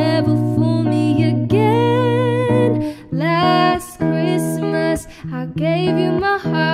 never fool me again. Last Christmas, I gave you my heart,